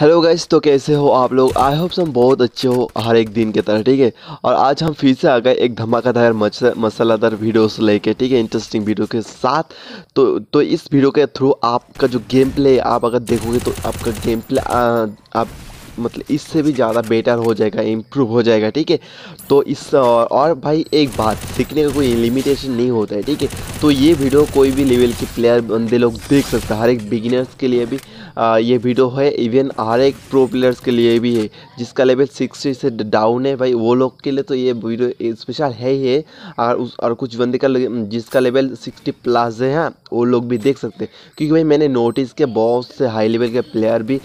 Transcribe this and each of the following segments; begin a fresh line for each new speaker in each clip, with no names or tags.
Hello guys तो कैसे हो आप लोग? आई होप हम बहुत अच्छे हो हर एक दिन के तरह ठीक है? और आज हम फिर से आ गए एक धमाकेदार मसालादार वीडियोस लेके ठीक है? इंटरेस्टिंग वीडियो के साथ। तो तो इस वीडियो के थ्रू आपका जो गेम प्ले आप अगर देखोगे तो आपका गेम प्ले आप मतलब इससे भी ज़्यादा बेटर हो जाएगा इम्प्रूव हो जाएगा ठीक है? तो इस और, और भाई एक बात सीखने का कोई लिमिटेशन नहीं होता है ठीक है? तो ये वीडियो कोई भी लेवल के प्लेयर बंदे लोग देख सकते हैं हर एक बिगिनर्स के लिए भी। आ, ये वीडियो है। इवन हर एक प्रो प्लेयर्स के लिए भी है जिसका लेवल सिक्सटी से डाउन है भाई। वो लोग के लिए तो ये वीडियो स्पेशल है ही है। और उस और कुछ बंदे का जिसका लेवल सिक्सटी प्लस है हाँ वो लोग भी देख सकते हैं। क्योंकि भाई मैंने नोटिस किया बहुत से हाई लेवल के प्लेयर भी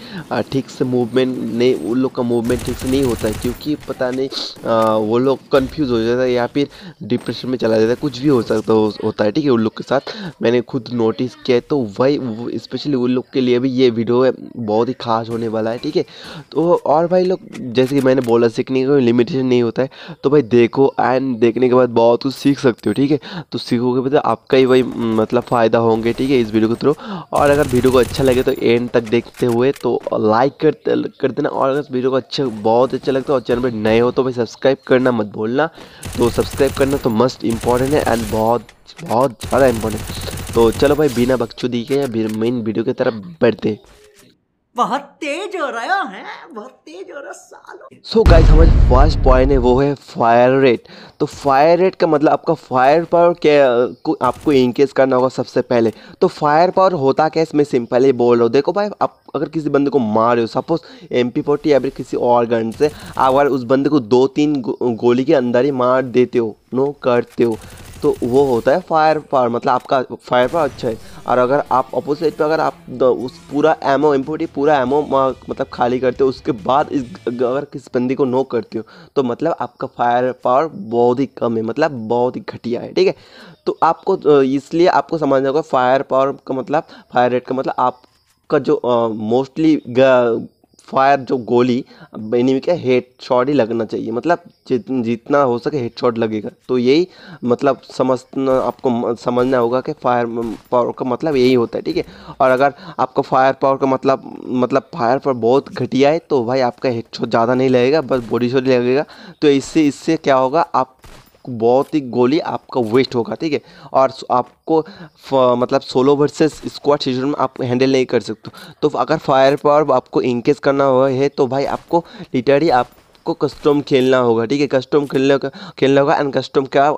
ठीक से मूवमेंट नहीं उन लोग का मूवमेंट ठीक से नहीं होता है। क्योंकि पता नहीं आ, वो लोग कन्फ्यूज़ हो जाता है या फिर डिप्रेशन में चला जाता है। कुछ भी हो सकता होता है ठीक है उन लोग के साथ। मैंने खुद नोटिस किया है तो वही स्पेशली उन लोग के लिए भी ये वीडियो है, बहुत ही खास होने वाला है, ठीक है? तो और भाई लोग, जैसे कि मैंने बोला, सीखने का लिमिटेशन नहीं होता है तो भाई देखो एंड देखने के बाद बहुत कुछ सीख सकते हो, ठीक है? तो सीखोगे तो आपका ही वही मतलब फ़ायदा होंगे, ठीक है, इस वीडियो के थ्रू और अगर वीडियो को अच्छा लगे तो एंड तक देखते हुए तो लाइक कर कर देना। और अगर वीडियो को अच्छा बहुत अच्छा लगता है और चैनल पर नए हो तो भाई सब्सक्राइब करना मत भूलना। तो सब्सक्राइब करना तो मस्ट इंपॉर्टेंट है एंड बहुत बहुत ज़्यादा इम्पोर्टेंट तो चलो भाई बिना बकचोदी के या मेन वीडियो की तरफ़ बढ़ते।
बहुत तेज हो रहा है बहुत तेज हो रहा सालो।
सो गाइस हमारी फ़र्स्ट पॉइंट है वो है फायर रेट तो फायर रेट का मतलब आपका फायर पावर क्या को आपको इंक्रीज करना होगा सबसे पहले। तो फायर पावर होता क्या इसमें सिंपल ही बोल रहा हूँ। देखो भाई आप अगर किसी बंदे को मार रहे हो सपोज़ एम पी फोर्टी या फिर किसी और गन से अगर उस बंदे को दो तीन गो, गोली के अंदर ही मार देते हो नो करते हो तो वो होता है फायर पावर मतलब आपका फायर पावर अच्छा है। और अगर आप अपोजिट पे अगर आप उस पूरा एमओ इम्पोर्टी पूरा एमओ मतलब खाली करते हो, उसके बाद इस अगर किस बंदी को नो करते हो तो मतलब आपका फायर पावर बहुत ही कम है मतलब बहुत ही घटिया है, ठीक है? तो आपको इसलिए आपको समझना होगा फायर पावर का मतलब फायर रेट का मतलब आपका जो मोस्टली फायर जो गोली एनिमी का हेड शॉट ही लगना चाहिए। मतलब जित, जितना हो सके हेड शॉट लगेगा। तो यही मतलब समझना आपको समझना होगा कि फायर पावर का मतलब यही होता है ठीक है? और अगर आपका फायर पावर का मतलब मतलब फायर पावर बहुत घटिया है तो भाई आपका हेड शॉट ज़्यादा नहीं लगेगा बस बॉडी शॉट लगेगा। तो इससे इससे क्या होगा आप बहुत ही गोली आपका वेस्ट होगा, ठीक है? और आपको मतलब सोलो वर्सेस स्क्वाड सीज़न में आप हैंडल नहीं कर सकते तो अगर फायर पावर आपको इंकेज करना हुआ है तो भाई आपको लिटरली आपको कस्टम खेलना होगा, ठीक है? कस्टम खेलने खेलना होगा एंड कस्टम का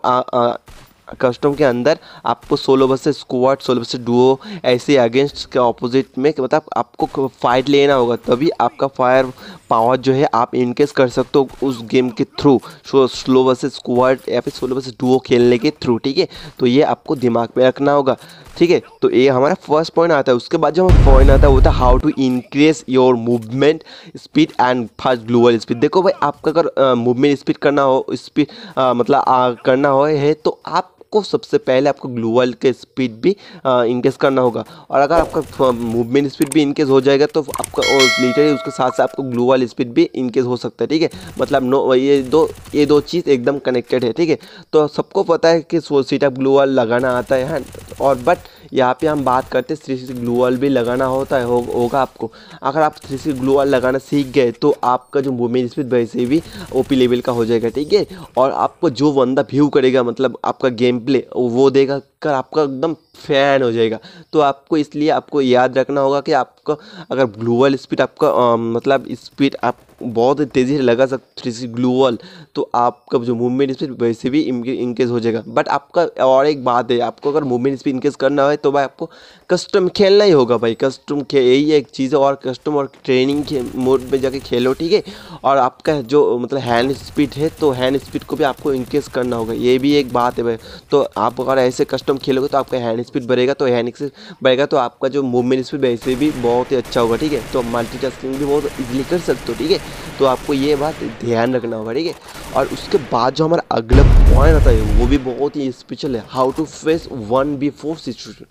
कस्टम के अंदर आपको solo versus squad solo versus duo ऐसे अगेंस्ट के ऑपोजिट में मतलब आपको फाइट लेना होगा तभी आपका फायर पावर जो है आप इनकेस कर सकते हो उस गेम के थ्रू स्लो वर्सेस स्क्वाड या फिर सोलो वर्सेस डुओ खेलने के थ्रू ठीक है? तो ये आपको दिमाग में रखना होगा ठीक है? तो ये हमारा फ़र्स्ट पॉइंट आता है उसके बाद जो हमारा पॉइंट आता है वो था how to increase your movement speed and fast gloo wall speed देखो भाई आपका अगर मूवमेंट स्पीड करना हो स्पीड मतलब आ, करना हो है तो आप आपको सबसे पहले आपको ग्लूअल के स्पीड भी इनकेस करना होगा। और अगर आपका मूवमेंट स्पीड भी इनकेस हो जाएगा तो आपका लिटरली उसके साथ साथ आपको ग्लूअल स्पीड भी इनकेस हो सकता है ठीक है? मतलब नो ये दो ये दो चीज़ एकदम कनेक्टेड है ठीक है? तो सबको पता है कि सीटअप वाल लगाना आता है हाँ, और बट यहाँ पे हम बात करते हैं थ्री सी वॉल भी लगाना होता है हो, होगा आपको। अगर आप थ्री सी वॉल लगाना सीख गए तो आपका जो मूवमेंट स्पीड वैसे भी ओपी लेवल का हो जाएगा ठीक है? और आपको जो बंदा व्यू करेगा मतलब आपका गेम प्ले वो देगा कर आपका एकदम फ़ैन हो जाएगा। तो आपको इसलिए आपको याद रखना होगा कि आपका अगर ग्लूअल स्पीड आपका अ, मतलब स्पीड आप बहुत तेज़ी से लगा सकते थ्री सी ग्लूअल तो आपका जो मूवमेंट स्पीड वैसे भी इनकेस हो जाएगा। बट आपका और एक बात है आपको अगर मूवमेंट स्पीड इनकेस करना है तो भाई आपको कस्टम खेलना ही होगा भाई। कस्टम खे यही एक चीज़ है और कस्टम और ट्रेनिंग के मोड में जाके खेलो ठीक है? और आपका जो मतलब हैंड स्पीड है तो हैंड स्पीड को भी आपको इनकेस करना होगा। ये भी एक बात है भाई। तो आप अगर ऐसे कस्टम खेलोगे तो आपका हैंड स्पीड बढ़ेगा तो हैंड स्पीड बढ़ेगा तो आपका जो मूवमेंट स्पीड वैसे भी बहुत ही अच्छा होगा, ठीक है? तो मल्टी भी बहुत इजीली कर सकते हो, ठीक है? तो आपको ये बात ध्यान रखना होगा, ठीक है? और उसके बाद जो हमारा अगला पॉइंट आता है, वो भी बहुत ही स्पेशल है how to face one v four situation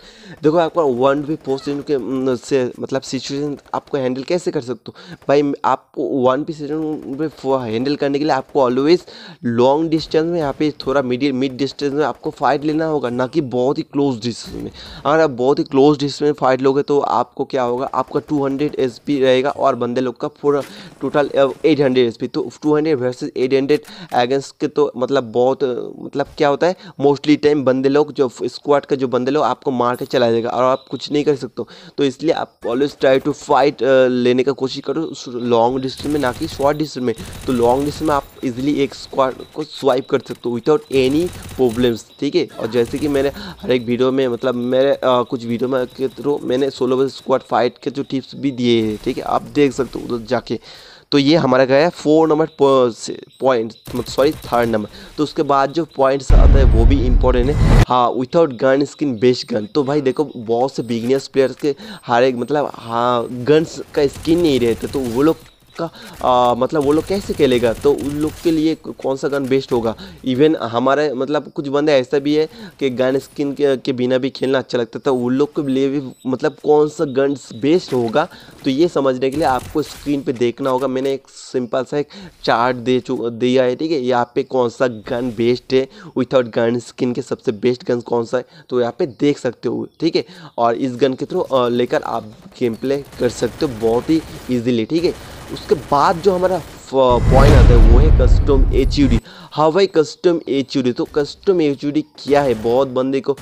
देखो, आपका वन बी फोर सिचुएशन के से मतलब सिचुएशन आपको हैंडल कैसे कर सकते हो? भाई, आपको वन बी सिचुएशन हैंडल करने के लिए आपको ऑलवेज लॉन्ग डिस्टेंस में, यहाँ पे थोड़ा मिडिल मिड डिस्टेंस में आपको फाइट लेना होगा, ना कि बहुत ही क्लोज डिस्टेंस में। अगर आप बहुत ही क्लोज डिस्टेंस में फाइट लोगे तो आपको क्या होगा? आपका 200 हंड्रेड रहेगा और बंदे लोग का पूरा टोटल 800 हंड्रेड तो 200 hundred versus eight hundred against के तो मतलब बहुत मतलब क्या होता है? मोस्टली टाइम बंदे लोग जो स्क्वाड का जो बंदे लोग आपको मार के चला जाएगा और आप कुछ नहीं कर सकते तो इसलिए आप ऑलवेज ट्राई टू फाइट लेने का कोशिश करो लॉन्ग डिस्टेंस में ना कि शॉर्ट डिस्टेंस में। तो लॉन्ग डिस्टेंस में आप इजिली एक स्क्वाड को स्वाइप कर सकते हो विदाउट एनी प्रॉब्लम्स ठीक है? और जैसे कि मैंने हर एक वीडियो में मतलब मेरे आ, कुछ वीडियो में के थ्रू मैंने सोलो बस स्क्वाड फाइट के जो टिप्स भी दिए हैं ठीक है? आप देख सकते हो उधर जाके। तो ये हमारा गया है फोर नंबर पॉइंट मतलब सॉरी थर्ड नंबर। तो उसके बाद जो पॉइंट्स आता है वो भी इंपॉर्टेंट है। हाँ without gun skin best gun तो भाई देखो बहुत से बिगनियर्स प्लेयर्स के हर एक मतलब हाँ गन्स का स्किन नहीं रहते तो वो लोग का आ, मतलब वो लोग कैसे खेलेगा? तो उन लोग के लिए कौन सा गन बेस्ट होगा? इवन हमारे मतलब कुछ बंदे ऐसा भी है कि गन स्किन के, के बिना भी खेलना अच्छा लगता था उन लोग के लिए भी मतलब कौन सा गन बेस्ट होगा? तो ये समझने के लिए आपको स्क्रीन पे देखना होगा। मैंने एक सिंपल सा एक चार्ट दे चु दिया है ठीक है? यहाँ पे कौन सा गन बेस्ट है? विदाउट गन स्किन के सबसे बेस्ट गन कौन सा है? तो यहाँ पे देख सकते हो ठीक है? और इस गन के थ्रू लेकर आप गेम प्ले कर सकते हो बहुत ही ईजिली ठीक है? उसके बाद जो हमारा पॉइंट आता है वो है कस्टम एच यू डी हाँ भाई कस्टम एच तो कस्टम एच क्या है? बहुत बंदे को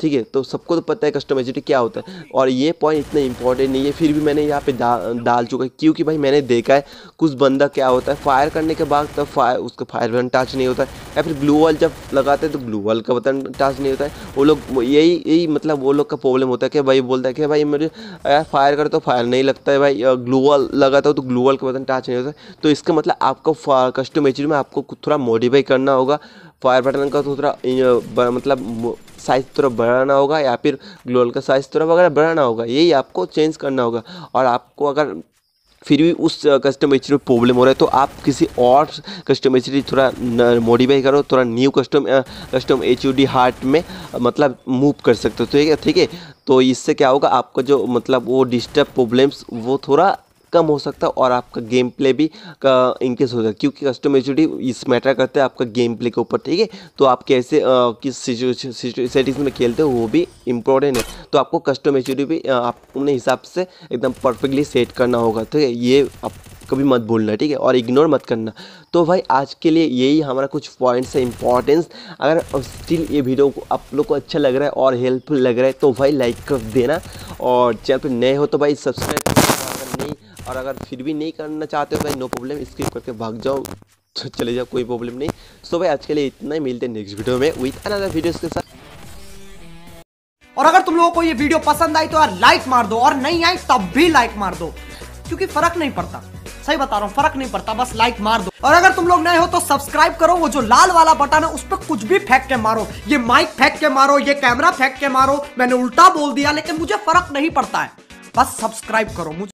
ठीक है तो सबको तो पता है कस्टम एच क्या होता है। और ये पॉइंट इतना इंपॉर्टेंट नहीं है फिर भी मैंने यहाँ पे डा, डाल चुका है क्योंकि भाई मैंने देखा है कुछ बंदा क्या होता है फायर करने के बाद तब फायर उसका फायर बटन टच नहीं होता है। या फिर ग्लू वॉल जब लगाते हैं तो ग्लू वॉल का बटन टच नहीं होता है। वो लोग यही यही मतलब वो लोग का प्रॉब्लम होता है कि भाई बोलता है कि भाई मुझे यार फायर करे तो फायर नहीं लगता है भाई ग्लू वॉल लगाता हो तो ग्लू वॉल का बटन टच नहीं होता तो इसका मतलब आपको कस्टम एच में आपको थोड़ा मॉडिफाई करना होगा। फायर बटन का तो थोड़ा मतलब साइज़ थोड़ा बढ़ाना होगा या फिर ग्लोअल का साइज़ थोड़ा वगैरह बढ़ाना होगा, यही आपको चेंज करना होगा। और आपको अगर फिर भी उस कस्टमाइज में प्रॉब्लम हो रहा है तो आप किसी और कस्टमाइज थोड़ा मॉडिफाई करो, थोड़ा new custom custom H heart में मतलब मूव कर सकते हो। ठीक है ठीक है? तो इससे क्या होगा, आपका जो मतलब वो डिस्टर्ब प्रॉब्लम्स वो थोड़ा कम हो सकता है और आपका गेम प्ले भी इंक्रीज हो सकता है। क्योंकि कस्टम इस मैटर करते हैं आपका गेम प्ले के ऊपर, ठीक है? तो आप कैसे किस सेटिंग्स में खेलते हो, वो भी इम्पोर्टेंट है। तो आपको कस्टम भी अपने हिसाब से एकदम परफेक्टली सेट करना होगा, ठीक है? ये आप कभी मत भूलना, ठीक है? और इग्नोर मत करना। तो भाई, आज के लिए यही हमारा कुछ पॉइंट्स है इंपॉर्टेंस अगर स्टिल ये वीडियो को आप लोग को अच्छा लग रहा है और हेल्पफुल लग रहा है तो भाई लाइक कर देना। और चैनल पर नए हो तो भाई सब्सक्राइब और अगर फिर भी नहीं करना चाहते हो, भाई नो प्रॉब्लम स्किप करके भाग जाओ, चले जाओ, कोई प्रॉब्लम नहीं। सो भाई, आज के लिए इतना ही, मिलते हैं नेक्स्ट वीडियो में विथ अनदर वीडियोस के साथ।
और अगर तुम लोगों को ये वीडियो पसंद आई तो यार लाइक मार दो, और नहीं आई, तब भी लाइक मार दो, क्योंकि फ़र्क नहीं पड़ता। सही बता रहा हूँ, फ़र्क नहीं पड़ता, बस लाइक मार दो। और अगर तुम लोग नए हो तो सब्सक्राइब करो, वो जो लाल वाला बटन है, उस पर कुछ भी फेंक के मारो। ये माइक फेंक के मारो, ये कैमरा फेंक के मारो, मैंने उल्टा बोल दिया, लेकिन मुझे फ़र्क नहीं पड़ता है। बस सब्सक्राइब करो, मुझे